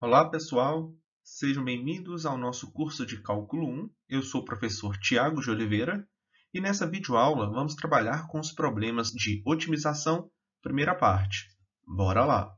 Olá, pessoal! Sejam bem-vindos ao nosso curso de Cálculo 1. Eu sou o professor Tiago de Oliveira e nessa videoaula vamos trabalhar com os problemas de otimização, primeira parte. Bora lá!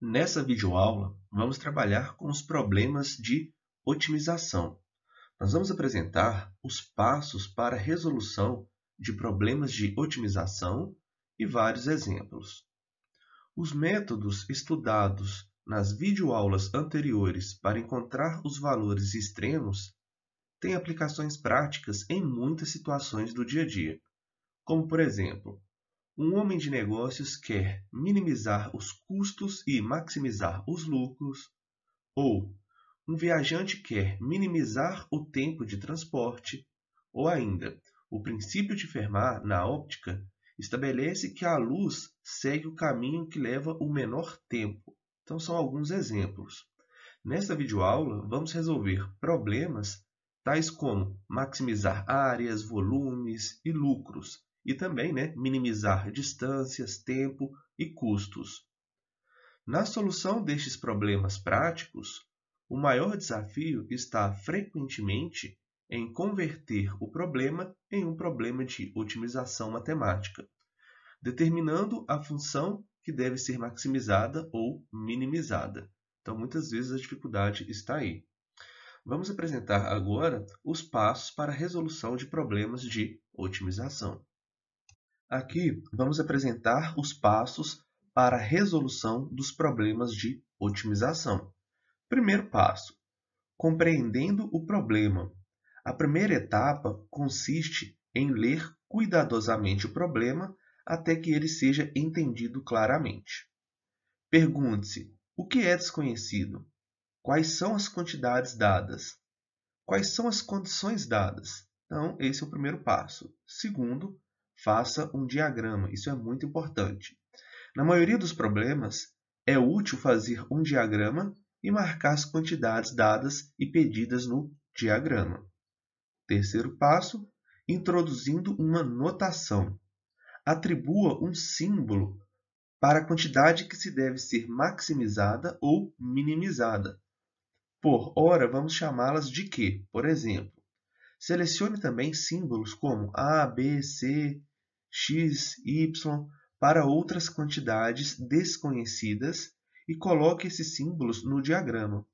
Nessa videoaula, vamos trabalhar com os problemas de otimização. Nós vamos apresentar os passos para a resolução de problemas de otimização e vários exemplos. Os métodos estudados nas videoaulas anteriores para encontrar os valores extremos têm aplicações práticas em muitas situações do dia a dia, como por exemplo, um homem de negócios quer minimizar os custos e maximizar os lucros, ou um viajante quer minimizar o tempo de transporte, ou ainda, o princípio de Fermat na óptica estabelece que a luz segue o caminho que leva o menor tempo. Então, são alguns exemplos. Nesta videoaula, vamos resolver problemas tais como maximizar áreas, volumes e lucros, e também né, minimizar distâncias, tempo e custos. Na solução destes problemas práticos, o maior desafio está frequentemente em converter o problema em um problema de otimização matemática, determinando a função que deve ser maximizada ou minimizada. Então, muitas vezes a dificuldade está aí. Vamos apresentar agora os passos para a resolução de problemas de otimização. Aqui vamos apresentar os passos para a resolução dos problemas de otimização. Primeiro passo: compreendendo o problema. A primeira etapa consiste em ler cuidadosamente o problema até que ele seja entendido claramente. Pergunte-se: o que é desconhecido? Quais são as quantidades dadas? Quais são as condições dadas? Então, esse é o primeiro passo. Segundo, faça um diagrama. Isso é muito importante. Na maioria dos problemas, é útil fazer um diagrama e marcar as quantidades dadas e pedidas no diagrama. Terceiro passo, introduzindo uma notação. Atribua um símbolo para a quantidade que se deve ser maximizada ou minimizada. Por hora, vamos chamá-las de Q, por exemplo. Selecione também símbolos como A, B, C, X, Y para outras quantidades desconhecidas e coloque esses símbolos no diagrama.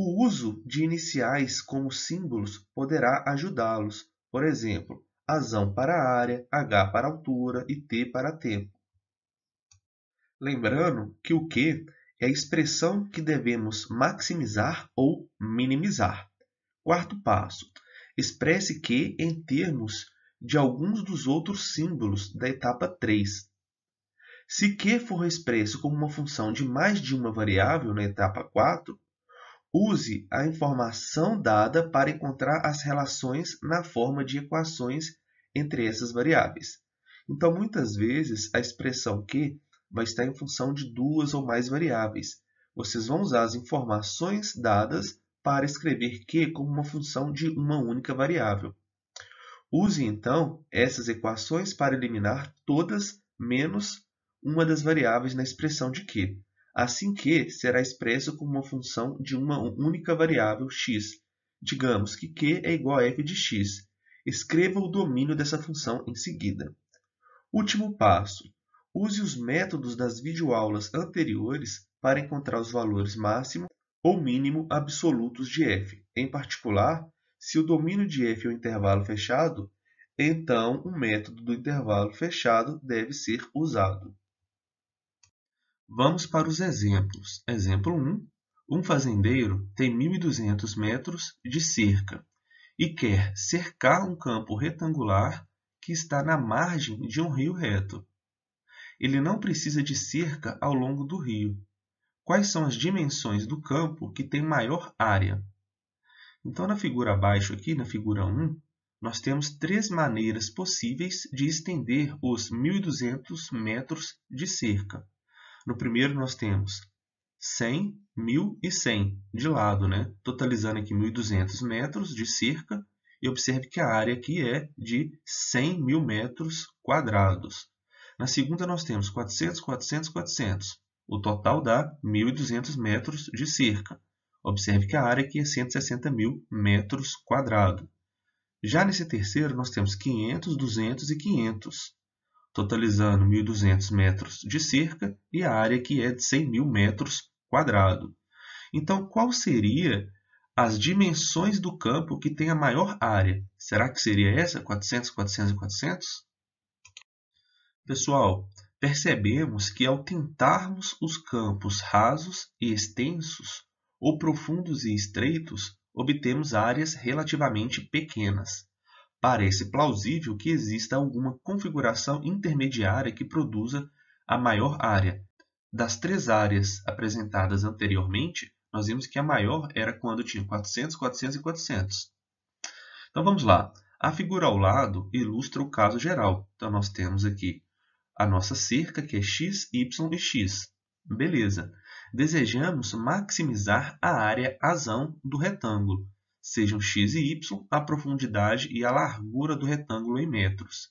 O uso de iniciais como símbolos poderá ajudá-los, por exemplo, azão para área, H para altura e T para tempo. Lembrando que o Q é a expressão que devemos maximizar ou minimizar. Quarto passo: expresse Q em termos de alguns dos outros símbolos da etapa 3. Se Q for expresso como uma função de mais de uma variável na etapa 4, Use a informação dada para encontrar as relações na forma de equações entre essas variáveis. Então, muitas vezes, a expressão Q vai estar em função de duas ou mais variáveis. Vocês vão usar as informações dadas para escrever Q como uma função de uma única variável. Use, então, essas equações para eliminar todas menos uma das variáveis na expressão de Q assim que será expresso como uma função de uma única variável x. Digamos que q é igual a f de x. Escreva o domínio dessa função em seguida. Último passo. Use os métodos das videoaulas anteriores para encontrar os valores máximo ou mínimo absolutos de f. Em particular, se o domínio de f é um intervalo fechado, então o método do intervalo fechado deve ser usado. Vamos para os exemplos. Exemplo 1. Um fazendeiro tem 1.200 metros de cerca e quer cercar um campo retangular que está na margem de um rio reto. Ele não precisa de cerca ao longo do rio. Quais são as dimensões do campo que tem maior área? Então, na figura abaixo aqui, na figura 1, nós temos três maneiras possíveis de estender os 1.200 metros de cerca. No primeiro nós temos 100, 1000 e 100 de lado, né? totalizando aqui 1.200 metros de cerca, e observe que a área aqui é de 100 mil metros quadrados. Na segunda nós temos 400, 400, 400. O total dá 1.200 metros de cerca. Observe que a área aqui é 160 mil metros quadrados. Já nesse terceiro, nós temos 500, 200 e 500, totalizando 1.200 metros de cerca e a área que é de 100 mil metros quadrados. Então, qual seria as dimensões do campo que tem a maior área? Será que seria essa, 400, 400 e 400? Pessoal, percebemos que ao tentarmos os campos rasos e extensos, ou profundos e estreitos, obtemos áreas relativamente pequenas. Parece plausível que exista alguma configuração intermediária que produza a maior área. Das três áreas apresentadas anteriormente, nós vimos que a maior era quando tinha 400, 400 e 400. Então vamos lá. A figura ao lado ilustra o caso geral. Então nós temos aqui a nossa cerca, que é x, y e x. Beleza. Desejamos maximizar a área azão do retângulo, sejam x e y, a profundidade e a largura do retângulo em metros.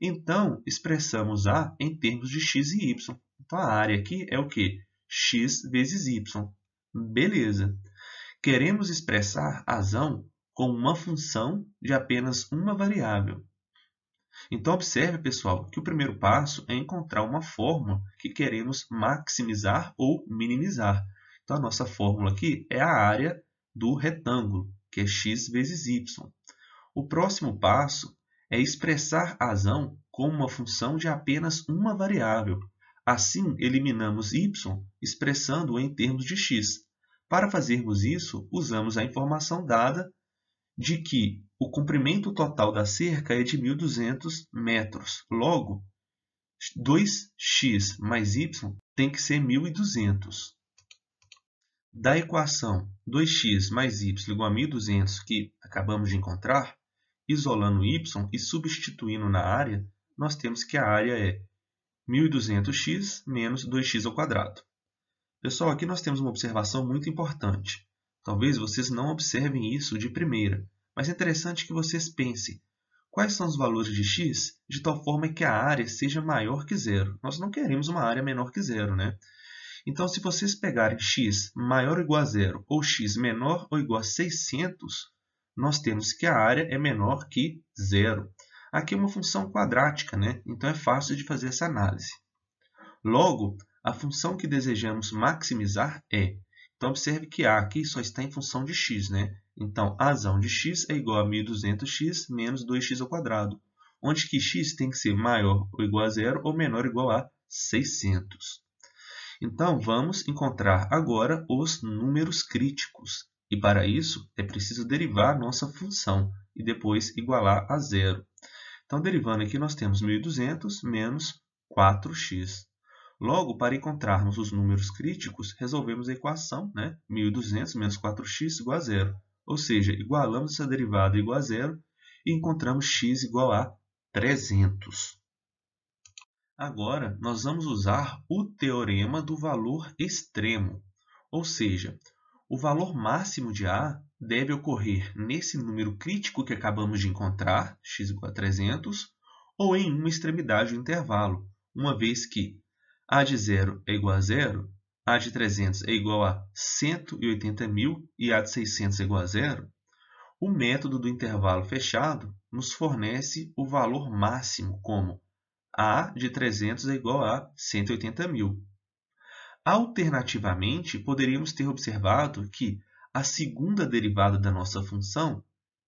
Então, expressamos A em termos de x e y. Então, a área aqui é o quê? x vezes y. Beleza. Queremos expressar azão como uma função de apenas uma variável. Então, observe, pessoal, que o primeiro passo é encontrar uma fórmula que queremos maximizar ou minimizar. Então, a nossa fórmula aqui é a área do retângulo, que é x vezes y. O próximo passo é expressar a azão como uma função de apenas uma variável. Assim, eliminamos y expressando-o em termos de x. Para fazermos isso, usamos a informação dada de que o comprimento total da cerca é de 1.200 metros. Logo, 2x mais y tem que ser 1.200. Da equação 2x mais y igual a 1.200 que acabamos de encontrar, isolando y e substituindo na área, nós temos que a área é 1.200x menos 2x ao quadrado. Pessoal, aqui nós temos uma observação muito importante. Talvez vocês não observem isso de primeira, mas é interessante que vocês pensem quais são os valores de x de tal forma que a área seja maior que zero. Nós não queremos uma área menor que zero, né? Então, se vocês pegarem x maior ou igual a zero ou x menor ou igual a 600, nós temos que a área é menor que zero. Aqui é uma função quadrática, né? então é fácil de fazer essa análise. Logo, a função que desejamos maximizar é. Então, observe que A aqui só está em função de x. Né? Então, a razão de x é igual a 1.200x menos 2x ao quadrado, onde que x tem que ser maior ou igual a zero ou menor ou igual a 600. Então, vamos encontrar agora os números críticos. E para isso, é preciso derivar nossa função e depois igualar a zero. Então, derivando aqui, nós temos 1.200 menos 4x. Logo, para encontrarmos os números críticos, resolvemos a equação, né? 1.200 menos 4x igual a zero. Ou seja, igualamos essa derivada igual a zero e encontramos x igual a 300. Agora, nós vamos usar o teorema do valor extremo, ou seja, o valor máximo de A deve ocorrer nesse número crítico que acabamos de encontrar, x igual a 300, ou em uma extremidade do intervalo, uma vez que A de 0 é igual a zero a de 300 é igual a 180 mil e A de 600 é igual a zero, o método do intervalo fechado nos fornece o valor máximo, como A de 300 é igual a 180 mil. Alternativamente, poderíamos ter observado que a segunda derivada da nossa função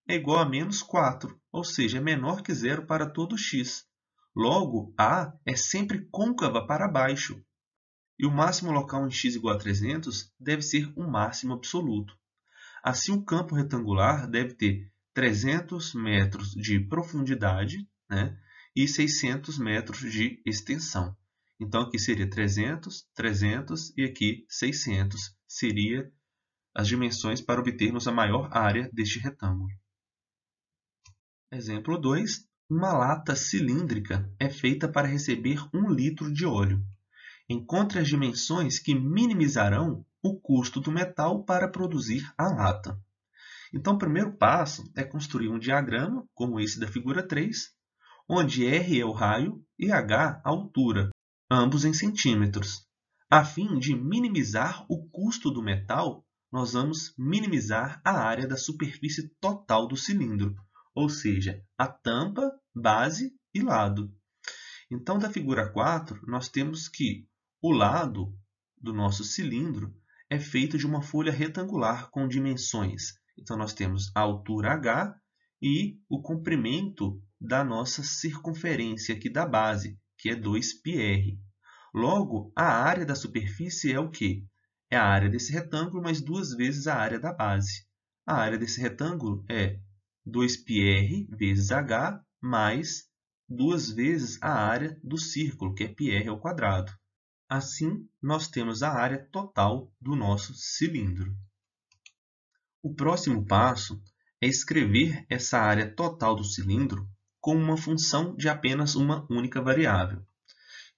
é igual a menos 4, ou seja, é menor que zero para todo x. Logo, A é sempre côncava para baixo, e o máximo local em x igual a 300 deve ser um máximo absoluto. Assim, o campo retangular deve ter 300 metros de profundidade né, e 600 metros de extensão. Então, aqui seria 300, 300 e aqui 600 seria as dimensões para obtermos a maior área deste retângulo. Exemplo 2. Uma lata cilíndrica é feita para receber 1 litro de óleo. Encontre as dimensões que minimizarão o custo do metal para produzir a lata. Então, o primeiro passo é construir um diagrama, como esse da figura 3, onde R é o raio e H a altura, ambos em centímetros. A fim de minimizar o custo do metal, nós vamos minimizar a área da superfície total do cilindro, ou seja, a tampa, base e lado. Então, da figura 4, nós temos que o lado do nosso cilindro é feito de uma folha retangular com dimensões. Então, nós temos a altura h e o comprimento da nossa circunferência aqui da base, que é 2πr. Logo, a área da superfície é o quê? É a área desse retângulo mais duas vezes a área da base. A área desse retângulo é 2πr vezes h mais duas vezes a área do círculo, que é πr ao quadrado. Assim, nós temos a área total do nosso cilindro. O próximo passo é escrever essa área total do cilindro como uma função de apenas uma única variável.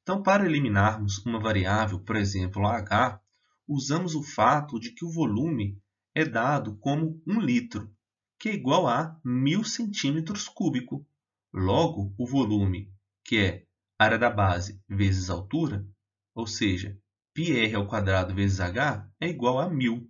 Então, para eliminarmos uma variável, por exemplo, h, usamos o fato de que o volume é dado como 1 litro, que é igual a 1.000 centímetros cúbicos. Logo, o volume, que é área da base vezes altura, ou seja, πr ao quadrado vezes h é igual a 1.000.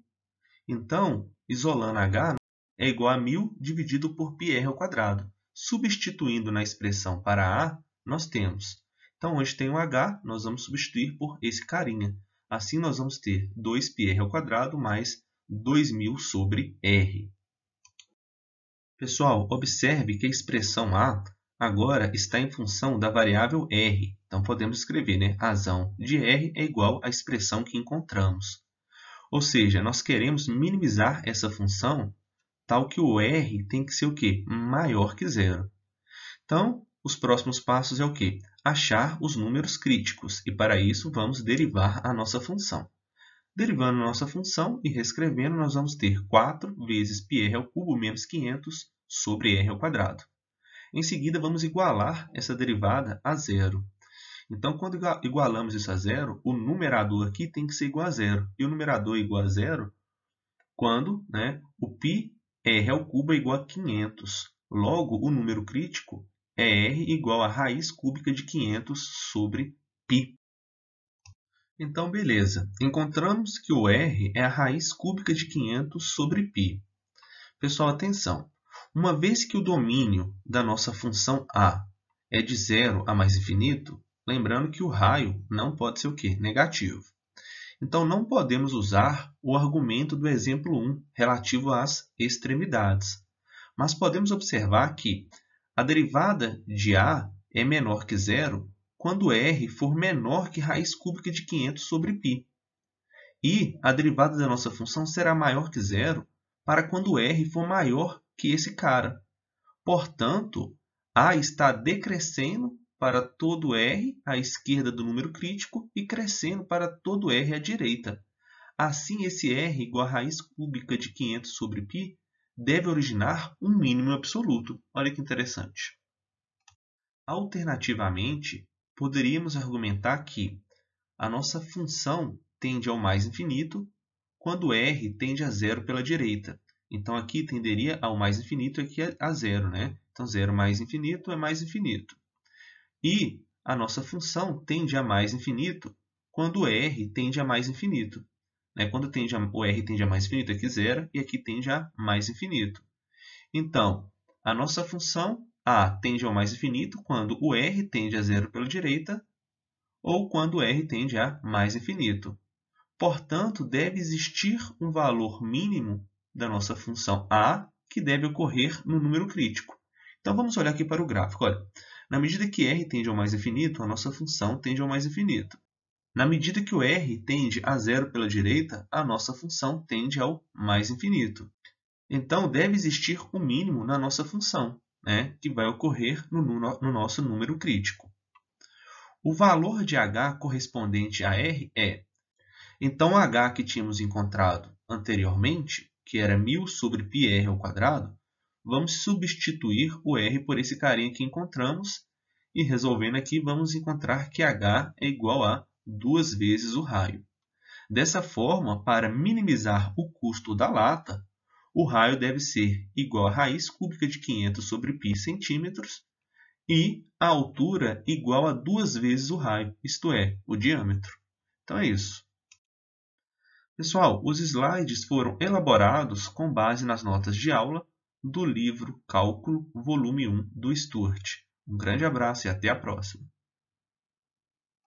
Então, isolando h é igual a 1.000 dividido por πr ao quadrado. Substituindo na expressão para a, nós temos. Então, onde tem o h, nós vamos substituir por esse carinha. Assim, nós vamos ter 2πr ao quadrado mais 2.000 sobre r. Pessoal, observe que a expressão a agora está em função da variável r. Então, podemos escrever, né? Razão de r é igual à expressão que encontramos. Ou seja, nós queremos minimizar essa função tal que o r tem que ser o quê? Maior que zero. Então, os próximos passos é o quê? Achar os números críticos. E, para isso, vamos derivar a nossa função. Derivando a nossa função e reescrevendo, nós vamos ter 4 vezes πr ao cubo menos 500 sobre r ao quadrado. Em seguida, vamos igualar essa derivada a zero. Então, quando igualamos isso a zero, o numerador aqui tem que ser igual a zero. E o numerador é igual a zero quando né, o π r ao é igual a 500. Logo, o número crítico é r igual a raiz cúbica de 500 sobre π. Então, beleza. Encontramos que o r é a raiz cúbica de 500 sobre π. Pessoal, atenção. Uma vez que o domínio da nossa função a é de zero a mais infinito, lembrando que o raio não pode ser o quê? Negativo. Então, não podemos usar o argumento do exemplo 1 relativo às extremidades. Mas podemos observar que a derivada de a é menor que zero quando r for menor que raiz cúbica de 500 sobre π. E a derivada da nossa função será maior que zero para quando r for maior que esse cara. Portanto, A está decrescendo para todo R à esquerda do número crítico e crescendo para todo R à direita. Assim, esse R igual a raiz cúbica de 500 sobre π deve originar um mínimo absoluto. Olha que interessante. Alternativamente, poderíamos argumentar que a nossa função tende ao mais infinito quando r tende a zero pela direita. Então, aqui tenderia ao mais infinito, aqui a zero. Né? Então, zero mais infinito é mais infinito. E a nossa função tende a mais infinito quando r tende a mais infinito. Né? Quando tende a, o r tende a mais infinito, aqui zero, e aqui tende a mais infinito. Então, a nossa função a tende ao mais infinito quando o r tende a zero pela direita ou quando o r tende a mais infinito. Portanto, deve existir um valor mínimo da nossa função a, que deve ocorrer no número crítico. Então, vamos olhar aqui para o gráfico. Olha, na medida que r tende ao mais infinito, a nossa função tende ao mais infinito. Na medida que o r tende a zero pela direita, a nossa função tende ao mais infinito. Então, deve existir o um mínimo na nossa função, né, que vai ocorrer no, no nosso número crítico. O valor de h correspondente a r é, então, h que tínhamos encontrado anteriormente que era 1000 sobre πr ao quadrado, vamos substituir o r por esse carinha que encontramos e resolvendo aqui vamos encontrar que h é igual a duas vezes o raio. Dessa forma, para minimizar o custo da lata, o raio deve ser igual a raiz cúbica de 500 sobre π centímetros e a altura igual a duas vezes o raio, isto é, o diâmetro. Então é isso. Pessoal, os slides foram elaborados com base nas notas de aula do livro Cálculo, volume 1, do Stuart. Um grande abraço e até a próxima!